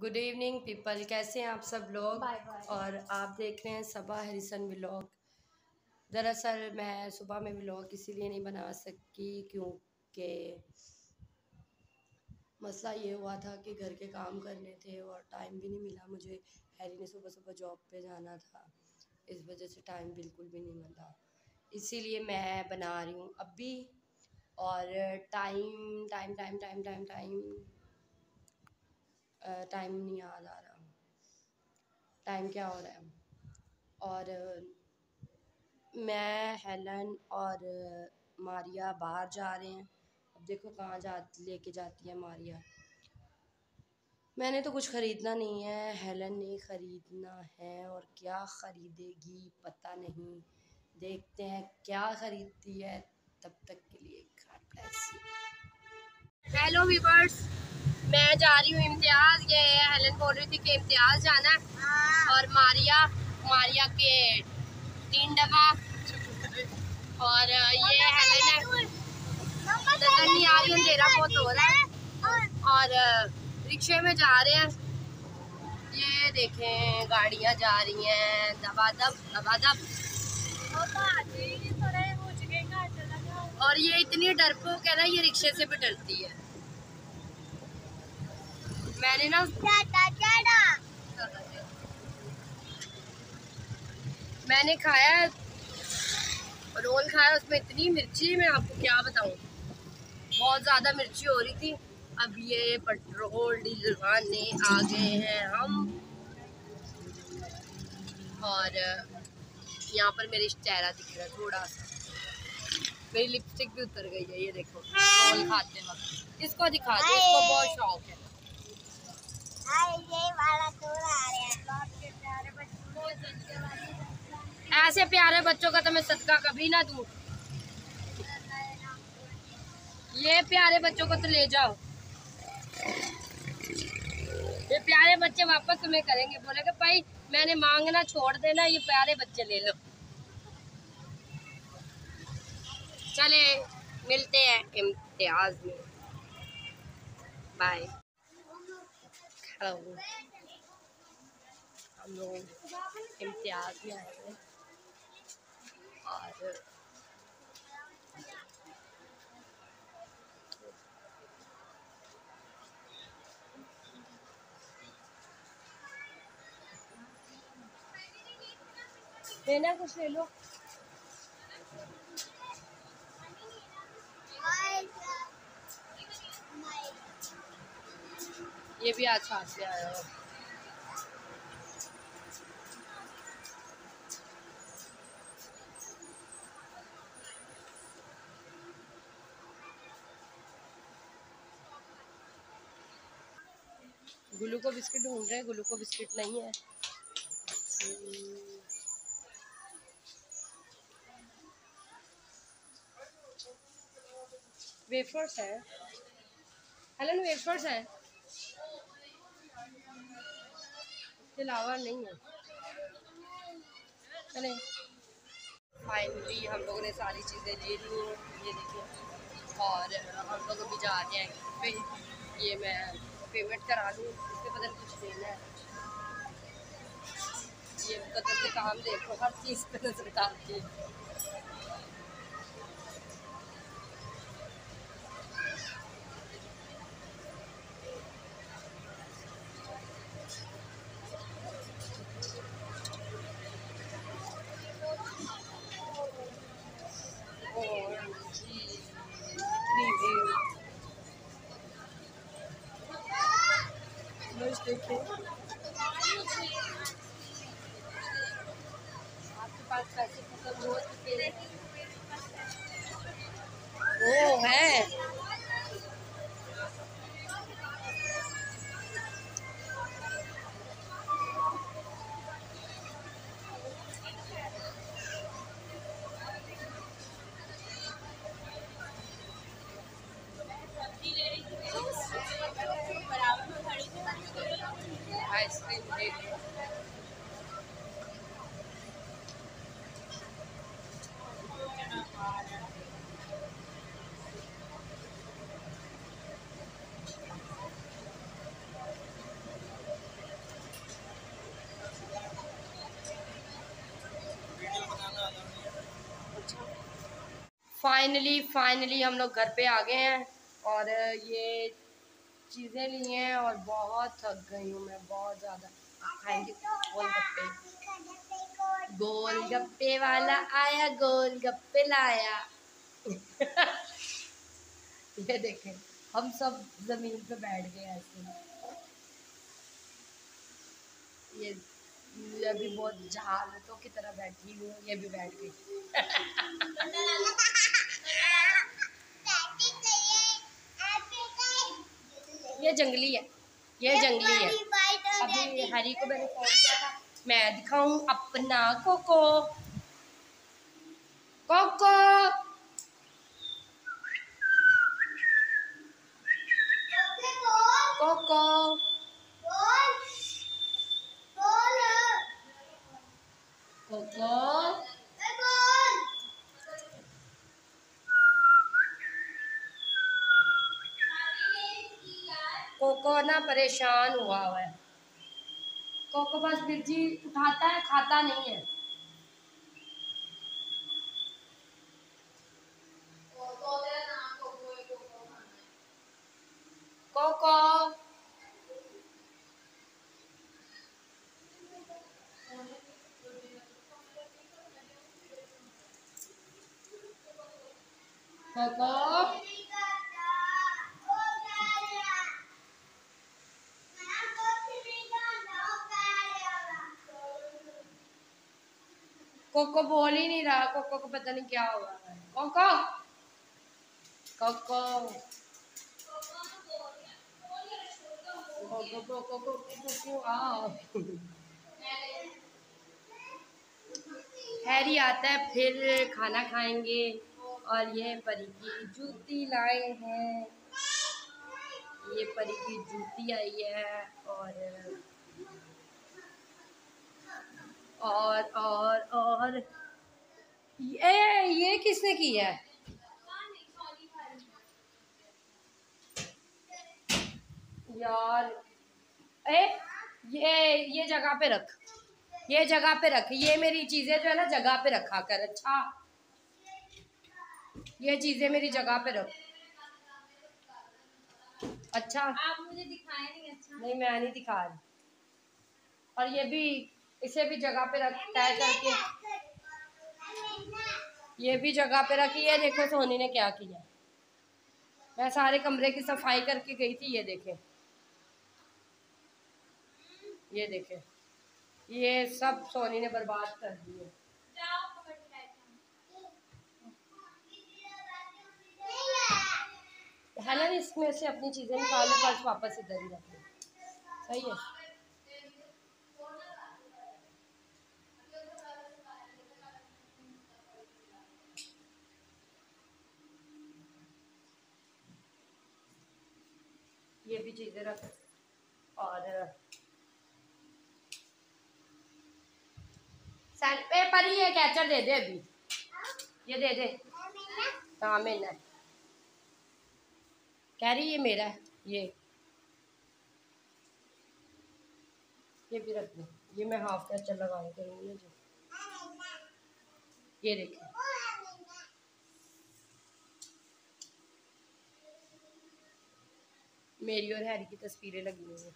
Good evening people कैसे हैं आप सब लोग? और आप देख रहे हैं सबा हरिसन व्लॉग दरअसल मैं सुबह में व्लॉग इसीलिए नहीं बना सकी क्योंकि मसला ये हुआ था कि घर के काम करने थे और टाइम भी नहीं मिला मुझे. हैरी ने सुबह सुबह जॉब पे जाना था. इस वजह से टाइम बिल्कुल भी नहीं मिला. इसीलिए मैं बना रही हूँ अभी. और time time time time time time time नहीं याद आ रहा। टाइम क्या हो रहा है? और, मैं हेलन और, मारिया बाहर जा रहे हैं। अब देखो कहाँ जा, लेके जाती है मारिया। मैंने तो कुछ ख़रीदना नहीं है। हेलन ने ख़रीदना है और क्या ख़रीदेगी पता नहीं। देखते हैं क्या ख़रीदती है। तब तक के लिए हेलो वीवर्स मैं जा रही हूँ इम्तियाज़ ये हेलन बोल रही थी कि इम्तियाज़ जाना है। और मारिया मारिया के तीन डब्बा और ये हेलन है। नज़र नहीं आ रही अंधेरा बहुत हो रहा है। और रिक्शे में जा रहे हैं। ये देखें गाड़ियाँ जा रही हैं। दबा दब दबा दब और ये इतनी डरपोक है ना ये रिक्शे से भी डरती है। मैंने ना मैंने खाया रोल खाया उसमें इतनी मिर्ची मैं आपको क्या बताऊँ? बहुत ज़्यादा मिर्ची हो रही थी। अब ये पेट्रोल डलवाने आ गए हैं हम। और यहाँ पर मेरे चेहरा दिख रहा है थोड़ा सा मेरी लिपस्टिक भी उतर गई है ये देखो। रोल खाते वक्त। इसको दिखा दो इसको बहुत शौक है। ऐसे प्यारे बच्चों का तो मैं सदका कभी ना दूँ। ये प्यारे बच्चों को तो ले जाओ। ये प्यारे बच्चे वापस तुम्हें करेंगे। बोलेगे, भाई, मैंने मांगना छोड़ देना, ये प्यारे बच्चे ले लो। चले, मिलते हैं इम्तियाज़ में। बाय हेलो हम लोग इम्तियाज़ में आए हैं और लेना कुछ ले लो। ये भी आज साथ से आया हो गुल्लू को बिस्किट ढूंढ रहे हैं गुल्लू को बिस्किट नहीं है। वेफर्स है। हेलन, वेफर्स है। अलावा नहीं है। चले फाइनली हम लोगों ने सारी चीज़ें ले ली हैं, ये देखिए। और हम लोग अभी जा रहे हैं पे। ये मैं पेमेंट करा लूँ उसके बदल कुछ लेना है। ये कदर से काम देखो, हर चीज़ पे नज़र डालती है आपके पास पैसे खत्म हो चुके हैं। वो है। फाइनली फाइनली हम लोग घर पे आ गए हैं और ये चीज़ें ली हैं और बहुत थक गई हूँ मैं, बहुत ज़्यादा। खाएँगे गोलगप्पे। गोलगप्पे वाला आया, गोलगप्पे लाया। ये देखें, हम सब ज़मीन पे बैठ गए ऐसे। ये ये भी बहुत जहालतों की तरह बैठी हूँ, ये भी बैठ गई। ये जंगली है। ये जंगली है। अभी हरी को मैंने फ़ोन किया था। मैं दिखाऊँ अपना Coco. Coco. Coco. Coco. Coco ना परेशान हुआ हुआ है। कोको बस बिरजी उठाता है खाता नहीं है। कोको। कोको। कोको बोल ही नहीं रहा, कोको को पता नहीं क्या है Coco? Coco. Coco Coco Harry आता है, फिर खाना खाएँगे। और ये परी की जूती लाए हैं। ये परी की जूती आई है और और और और। ये ये किसने की है? यार ए ये ये जगह पे रख। ये जगह पे रख। ये मेरी चीज़ें जो है ना जगह पे रखा कर। अच्छा। ये चीज़ें मेरी जगह पे रख। अच्छा। आप मुझे दिखाए नहीं अच्छा। नहीं मैं नहीं दिखा रही। और ये भी इसे भी जगह पे रख तय करके। ये भी जगह पे रखी है, देखो सोनी ने क्या किया। मैं सारे कमरे की सफ़ाई करके गई थी, ये देखे। ये देखे। ये सब सोनी ने बर्बाद कर दिए। जाओ पकड़ के लाए है ना, इसमें से अपनी चीज़ें निकालो पर्स वापस इधर ही रख। सही है? ये भी चीज़ें रख। और पर ये कैचर दे दे अभी। ये दे दे। हाँ मेरा कह रही ये मेरा, ये। ये भी रख दो। ये मैं हाफ़ कैचर लगा करूँगी ये देखिए मेरी और हैरी की तस्वीरें लगी हुई हैं।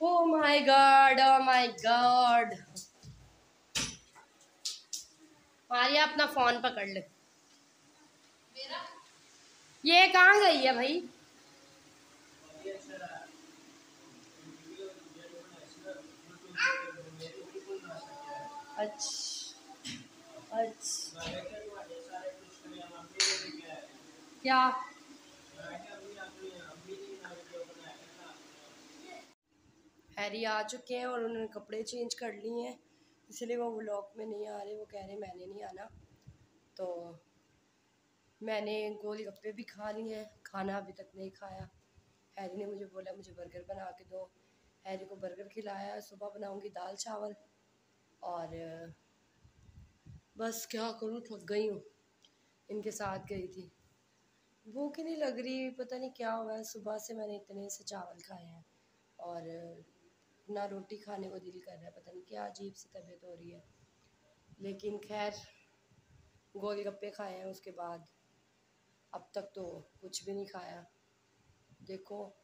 ओ my God oh my God Maria, अपना फ़ोन पकड़ ले। ये कहाँ गई है भाई? अच्छा अच्छा। क्या हैरी आ चुके हैं और उन्होंने कपड़े चेंज कर लिए हैं। इसलिए वो व्लॉग में नहीं आ रहे, वो कह रहे मैंने नहीं आना। तो मैंने गोलगप्पे भी खा लिए हैं, खाना अभी तक नहीं खाया। हैरी ने मुझे बोला, मुझे बर्गर बना के दो। हैरी को बर्गर खिलाया, सुबह बनाऊँगी दाल चावल। और, बस क्या करूँ, थक गई हूँ। इनके साथ गई थी। भूख ही नहीं लग रही, पता नहीं क्या हुआ है। सुबह से मैंने इतने से चावल खाए हैं और ना रोटी खाने को दिल कर रहा है, पता नहीं क्या अजीब सी तबीयत हो रही है। लेकिन खैर, गोलगप्पे खाए हैं उसके बाद। अब तक तो कुछ भी नहीं खाया। देखो,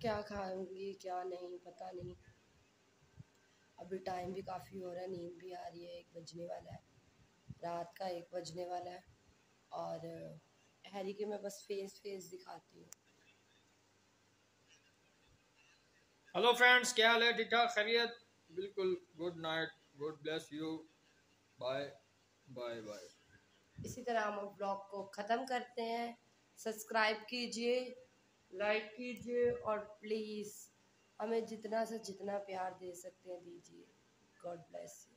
क्या खाऊँगी, क्या नहीं, पता नहीं। अभी टाइम भी काफ़ी हो रहा है, नींद भी आ रही है, एक बजने वाला है। रात का एक बजने वाला है। और हैरी के मैं बस फेस फेस दिखाती हूँ। हेलो फ्रेंड्स क्या हाल है? ठीक ठाक? खैरियत? बिल्कुल good night good bless you bye bye bye इसी तरह हम ब्लॉग को ख़त्म करते हैं। सब्सक्राइब कीजिए लाइक कीजिए और प्लीज़ हमें जितना से जितना प्यार दे सकते हैं दीजिए। God bless you